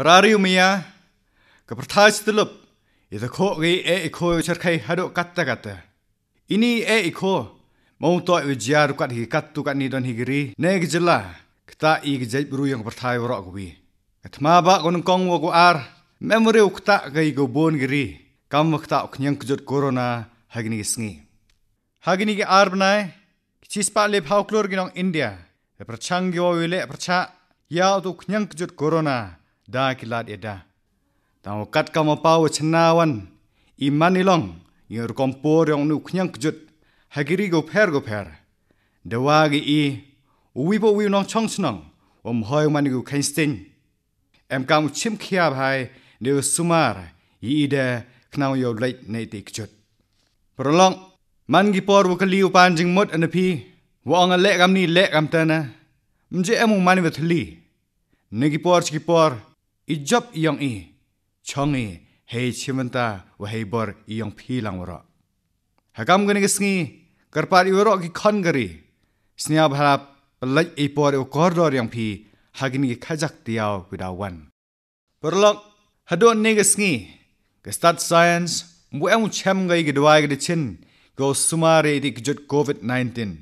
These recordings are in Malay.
Parari umia ke pertai setelup itu ko ge e iko cerkai hado kata kata. Ini e iko mau to jiar kat hi kat tu kat ni don higiri ne gejela kita i gejai buru yang pertai rok kubi. Ketma ba kon kong wo ar memory ukta ge go bon giri kam wakta uknyang kejut corona hagini sngi. Hagini ge ar bnai cispa le phauklor ginong India. E perchang yo wile percha ya tu knyang kejut corona da kilat eda. Tang kat ka ma pau chnawan iman ilong yer kompor yang nu knyang kjut hagiri go pher go pher. Dewa gi i uwi bo wi nong chong chnong om hoy man gu kainstin. Em kam chim khia bhai de sumar i de knaw yo leit nei te kjut. Prolong man gi por wo kali upan jing mot anapi wo ang le gam ni le gam ta na. Mje emu mani wethli. Negi por chi por ijab iyong i chong i hei chimanta wa hei bor iyong phi lang wara hagam gani gisngi karpar i ki khon gari. Snya bharap palai i por o kordor yang phi hagini ki khajak tiaw wida wan. Perlok hadon ne gisngi ke start science mu em chem gai gi dwai gi chin go sumare dik jut covid 19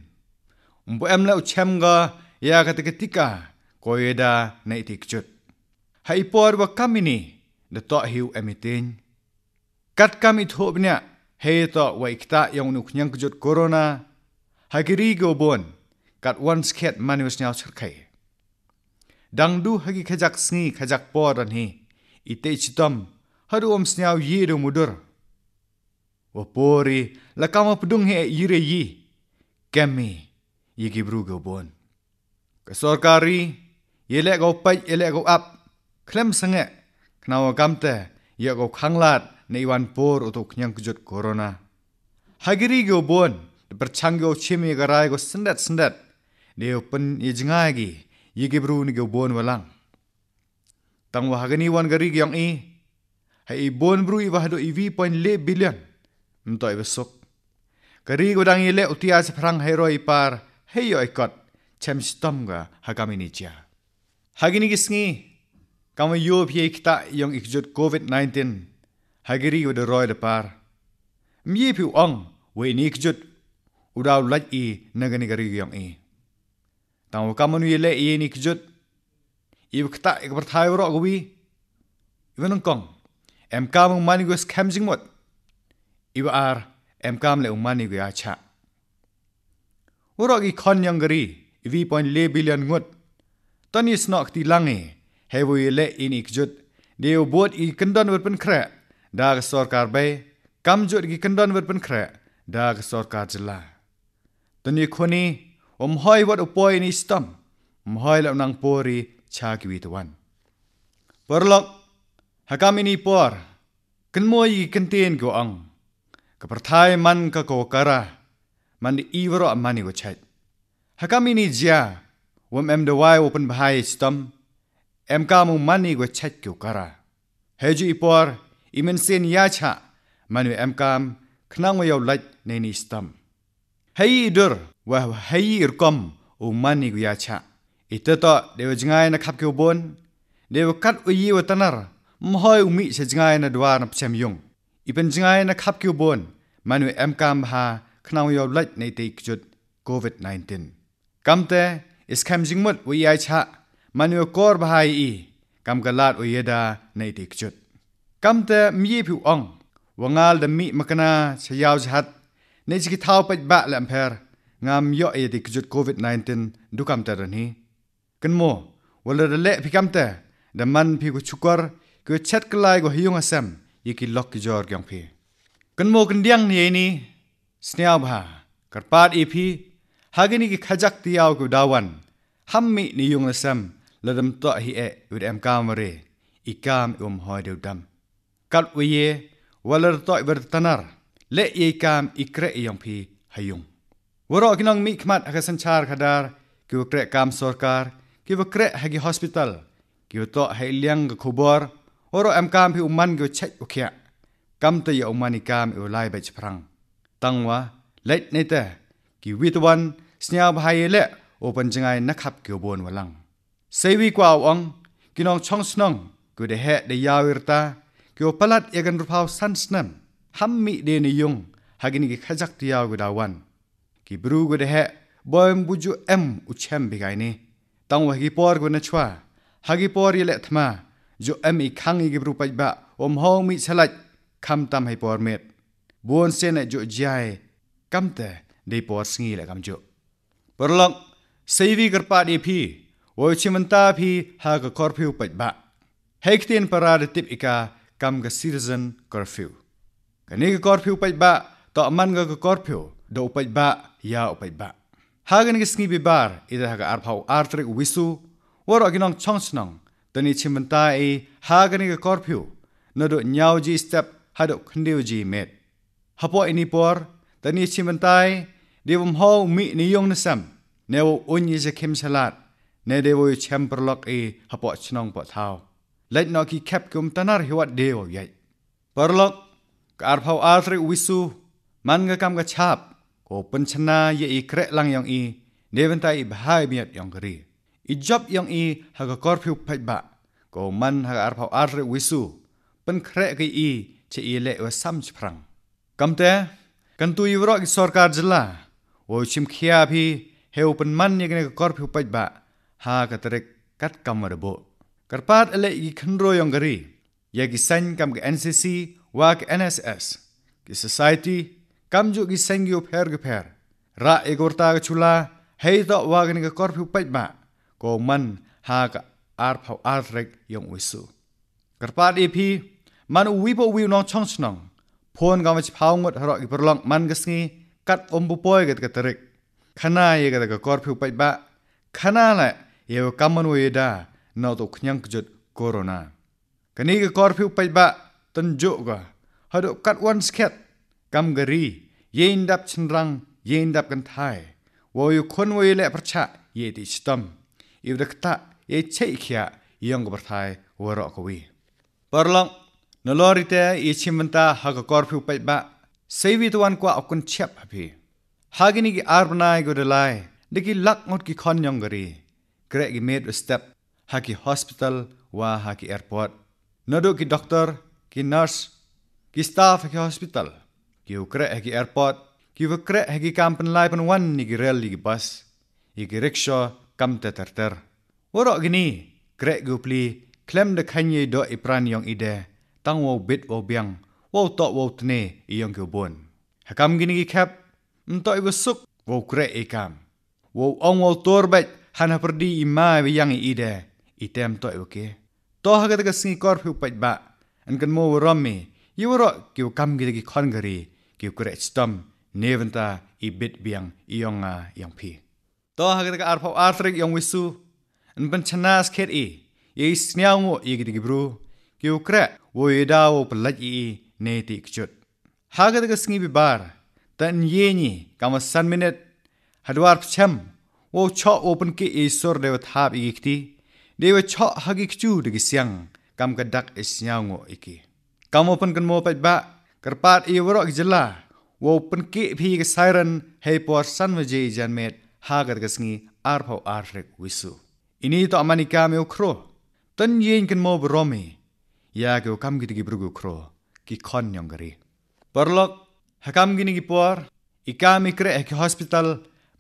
mu em la chem ga ya ka tika koyeda nei tik jut hai por wa kamini de to hiu emitin. Kat kam i thop nya he to wa ikta yong nu knyang jut corona. Hagiri go bon kat one sket manus nyao chkai dang du hagi khajak sngi khajak por hi. Ite chitom haru om snyao yi do mudur. Wa pori la kama pudung he yire yi. Kemi yigi bru go bon. Ka sorkari yele go pai yele go up เคลมสังเกขณะว่ากำเตะยากขังลาดในวันปอร์อุตุขยังจุดโควิดฮากิริโกบอนประชังโยชิมีกระไรก็สันเด็ดสันเด็ดเดี๋ยวเป็นยิ่งง่ายกียิกิบรูนิโกบอนวลังตั้งว่าฮากนี่วันกริกยังอีให้บอนบรูอีว่าดูอีวีพอยน์เล่บิลเลียนมันต่อยไปสุกกริกดังยี่เล่อุติอาสพรังให้รอยปาร์ให้ย่อยกอดเชมสตอมกะฮากามินิจาฮากินิกิสงี้ kama yo pye kita yang ikjut covid-19 hagiri wo de roy de par mi pi ong we ni ikjut udaw laj i nagani gari yang i tang kama nu yele i ni ikjut i kita ik ber thai ro go wi iwan kong. Em kam mani go scam jing mot i wa ar em kam le mani go ya cha. Uro gi khon yang gari vi point le billion ngot tani snok ti langi hewu le in ikjut deu bot i kendon wer pen kre. Da ga sarkar be kam jut gi kendon wer pen kre. Da ga sarkar jla tani khoni om hoi wat upoi ni stam. Om hoi la nang pori cha ki wit wan. Perlok hakam ini por. Ken moi gi kenten go ang ka perthai man ka kara. Man di iwro amani go chat hakam ini jia. Wam em de wai open bahai stam em ca mu mani go kiểu kyu kara. Heju ipor imen sen ya cha. Manu em kam knang yo lait ne ni stam. Hay dur wa hay irkom, u mani go ya cha. Ite to de jingai na khap kyu bon. De kat u yi wa tanar, mhoi u mi se jingai na dwa na pchem yung ipen jingai na khap kyu bon, manu em kam ha knang yo lait ne te kjut covid 19 kamte is kam jingmut wi ya cha. manu kor bahai i kam galat o yeda nei dik chut kam te mi phu ong wangal de mi makana chayaw jhat nei chi thau pa ba lam pher ngam yo e dik chut covid 19 du kam ta ni kan mo wala de le phi kam te de man phi ku chukar ku chat klai go hiyung asam yiki lok ki jor gyang phi kan mo kan diang ni ni sniaw bha karpat e phi hagini ki khajak tiaw ku dawan hammi ni yung asam ladam to hi e ud em kamare ikam um hoy de dam kat wiye walar to ber tanar le ye kam ikre yong phi hayung woro kinong mi khmat ha sanchar khadar ki kre kam sarkar ki kre hagi hospital ki to hai liang ga khubor oro em kam phi umman go chet ukhya kam te ye umani kam u lai ba chrang tangwa let ne te ki witwan snya bhai le open jangai nakhap ki bon walang เซวีกว่าวังกินองช่องสนอง กูเดแฮเดยาวอิรตากูปลัดเอกัน ละดำต่อฮีเอวิดแอมกามเรอีกามอุมหอยเดือดดำกัดวิเยวลรต่อยบรตนารและยีกามอีกระยองพีหายุงวรอกินองมีขมัดอากาศชาร์คดาร์กิวกระกามสอร์การกิวกระฮกิฮอสพิตอลกิวต่อให้เลี้ยงกับคบอร์วรอแอมกามพีอุมันกิวเช็ดโอเคะกัมตยอุมานิกามอุลายเบจพรังตั้งวะเล็ดในแต่กิวิตวันสัญญาบายเละโอปัญจงไงนักขับเกี่ยวบนวลัง Sewi kwa awang, kinong chong snong, kude he de yaw irta, kyo palat yagan rupaw san snam, de ni yung, hagin ki khajak di yaw gudaw wan. Ki buru kude he, boyam buju em uchem bigay ni. Tang wa hagipor gudna chwa, hagipor yale thma, jo em ikhang yagib rupaj ba, om hong mi chalaj, kam tam hai por met. Buon sen na jo jay, kam te, de por singi le kam jo. Perlok, sewi kerpa di pi, พีโอชิมันตาพีฮากคอร์ฟิวไปบะเฮกตินปาราดติปอีกาคำกับซิรซันคอร์ฟิวกันนี้ก็คอร์ฟิวไปบะต่อมันก็คอร์ฟิวดูไปบะยาวไปบะ hagen ge sngi bi bar ida haga ar phau ar tre wisu wor aginong chong snong tani chimanta e hagen ge korphu no do nyau ji step hado khndiu ji met hapo ini por tani chimanta e devum ho mi ni yong nasam ne wo unyi je kim salat ne de wo chem perlok e hapo chnong po thau let no ki kep kum tanar hiwat de wo yai perlok ar phau ar tre wisu man ga kam ga chap ก็ปัญชนาเยอีเครลังยองอีเนวันตายบายมีดยองกรีอีจับยองอีหากกอร์ฟิวไปบะก็มันหากอาร์พาวอาร์เรวิสูเป็นเครกอีเชอีเละวซัมชพรัง กำเตะกันตุยวรอกสอร์การจลาโอชิมเคียพีเฮวเป็นมันยังไงก็กอร์ฟิวไปบะหากตระกัดกำมระบบกระปาดเละอีขันโรยองกรียากิสันกำกับ NCC ว่ากับ NSS กิ Society กำจุกิเซงยูเพร์กเพร์ระเอกอร์ตากชุลาเฮยต่อวากันกับคอร์ฟิวไปมาก็มันหากอาร์พาวอาร์เรกยองวิสุกระปาดเอพีมันวิบวิวนองช่องชนองพนกำมจพาวงดรออีปรลองมันกสงีกัดอมบุปอยกับกตริกขณะเอกกับคอร์ฟิวไปบะขณะแหละเยวกำมันวยดานอตุขยังจุดโคโรนากันนี้กับคอร์ฟิวไปบะตันจุกะฮัดกัดวันสเก็ตกำกรีเย็นดับชนรังเย็นดับกั ha katarek kat kamar bo karpat ele i khnro yongari ya gi san kam ge ncc wa ke nss ki society kam ju gi san gi pher ge pher ra egorta ge chula hei to wa ge ge kor phu pai ma ko man ha ka ar phau ar rek yong wisu karpat e phi man wi bo wi no chong snong phon gam ch phau ngot ro gi perlong man ge sngi kat om bu poi ge ge tarek khana ye ge ge kor phu pai ba khana la ye kamon weda na to khnyang jut corona. Kani ge kor phiu pai ba tan ga. Hado kat wan sket kam gari ye indap chinrang ye indap kan thai. Wo yu khon we le pracha ye di stam yu dakta ye chei khya yong ga thai wo ro ko wi. Parlang nalori te ye chimanta ha ga kor phiu pai ba sevi tu wan kwa akun chep ha bi hagini gi arbnai go de lai niki lak ngot ki khon yong gari kerek gi made step. Haki hospital wa haki airport. Nado ki doctor ki nurse ki staff haki hospital. Ki ukre haki airport ki ukre haki kampen lai pen wan ni gi rel gi bus. I gi rickshaw kam te ter ter. Woro gi ni krek gi pli klem de khanye do ipran yong ide tang wo bit wo biang wo to wo tne i yong gi bon hakam gi ni gi khap ntoi wo suk wo kre e kam. Wo ong wo tor bet Han har perdi ima vi yang i ide i tem to e ke to ha ga singi kor phu pat ba an kan mo rom mi yu ro ki kam gi gi khon gari ki kre stom neventa i bit biang i yong a yang pi to ha ga ar pho ar trek yong wisu an ban chanas khet i ye snyang ngo ye gi gi bru ki kre wo ye da wo plaj i ne ti kchut ha ga singi bi bar tan ye ni kam san minute hadwar pchem wo cho open ki i sor de thap i gikti dewa cho hagi kchu de siang kam ka dak i sniao ngo iki. Kamu pun kan mau pet ba kerpat i warok jela wo pun ki phi ke siren hei por san waje jan met ha gar gasngi ar phau ar rek wisu ini to amani ka me ukro tan yin kan mo bromi ya ke kam gi gi brugu kro ki khon nyong gari perlok hakam gini gi por ikam ikre ek hospital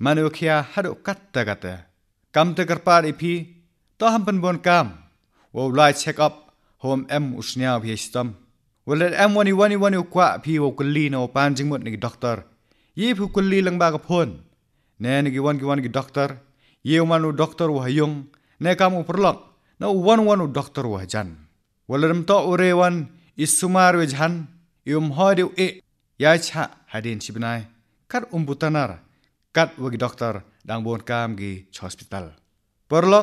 manu khia hadu katta kata kam te kerpat i phi to ham pen bon kam wo lai check up home em usnya bhi stam Wala am wani wani wani kwa pi wo kulli na pan jing mut ni doktor. Ye pu kulli lang ba ka phon. Ne ni gi wan gi wan gi doktor. Ye man u doktor wa yung. Ne kam u perlok. Na wan wan u doktor wa jan. Wala ram to ure wan isumar we jan. Ium hodi e ya cha hadin sibnai. Kat um butanar. kat wagi doktor dang bon kam gi hospital. Perlo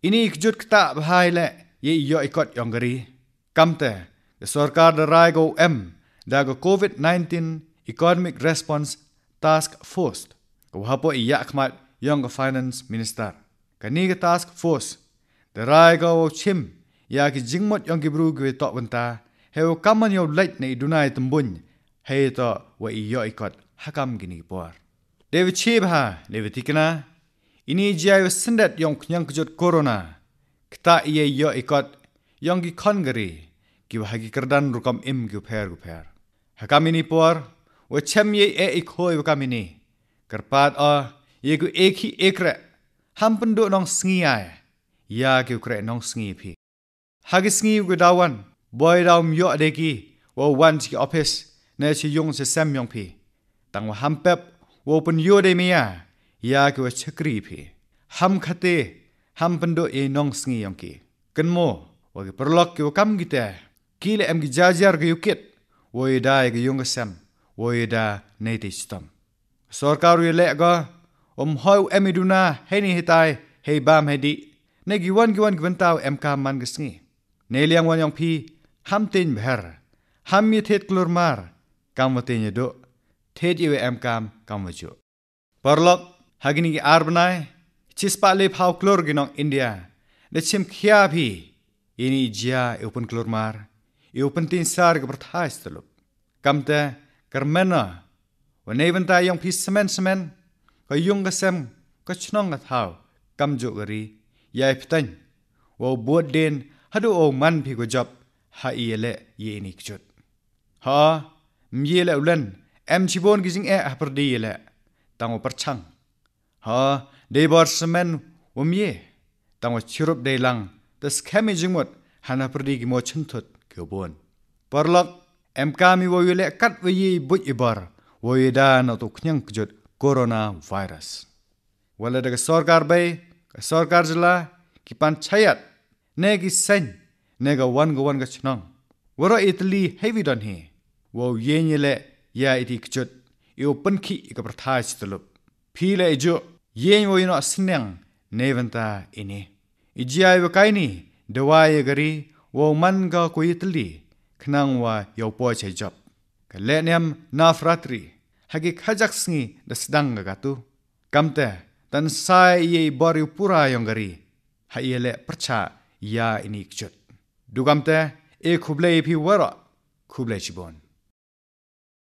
ini kejut kita bahai le ye yo ikot yong gari kamte de sarkar da rai go m da go covid 19 economic response task force. Ko hapo iya khmat yang go finance minister. Kani ga task force de rai go chim ya ki jingmot yang gi bru gi to banta he kamanyo light nei dunai tumbun he to wa iyo ikot hakam gini por Dewe chebha, dewe tikna. Ini jiayo sendat yong knyang kejut corona. Kita iye yo ikot yong gi kongeri. Ki bahagi kerdan rukam im ki pher gu pher. Hakam ini por, wo chem ye e ikhoi wakam ini. Kerpat o, ye gu ekhi ekre. Ham penduk nong sengi ay. Ya ki ukre nong sengi pi. Hagi sengi gu dawan, boy daum yo adeki. Wo wan chiki office, na chi yung se sem yong pi. Tang wa hampep, pep wo pen yo de mia ya gu chakri pi ham khate, ham pendu e nong sngi yong ki ken mo wa ge perlok ki kam gite kile em gi jajar ge yukit wo da ge yung sam wo da ne te stam sarkar ye le ga om hoy emiduna heni hitai hei bam hedi ne gi wan gi wan gwan taw em ka man ge sngi. Ne liang wan yong pi ham tin bher, ham mi thet klur mar, kam wa te do thet ye em kam kam wa chu perlok hagini gi arbnai chispa le phau klur gi nong india ne chim khia phi ini jia open klur mar i open tin sar ge berthais telup kamte kermena wane venta yang pi semen semen ko yung ga sem ko chnong ga thau kam ju gari yai ptan wo bod den hadu o man pi go job ha i le ye ni kchut ha mye le ulen em chibon gizing e ha per di le tang o per chang ha de bor semen wo mye tang o chirup de lang the scam jingmot hana per di gi mo chunthut kyo Parlak em kami wo yule kat wo yi but ibar wo yida na to knyang kjut corona virus. Wala daga sarkar bay ka sarkar jila ki pan chayat ne gi sen ne ga wan ga wan ga chnang. Wara Italy heavy don he wo yen yele ya iti kjut i pan ki ka prathai stulup. Pile ijo yen wo yino asnyang nevanta ini. Ijai wa kaini dawai gari wo man ga ko Italy knang wa yo po che job ka le nem na fratri hagi khajak sngi da sidang ga tu kamte tan sai ye bor yu pura yong gari ha ye le percha ya ini kchut du kamte e khuble phi wara khuble chibon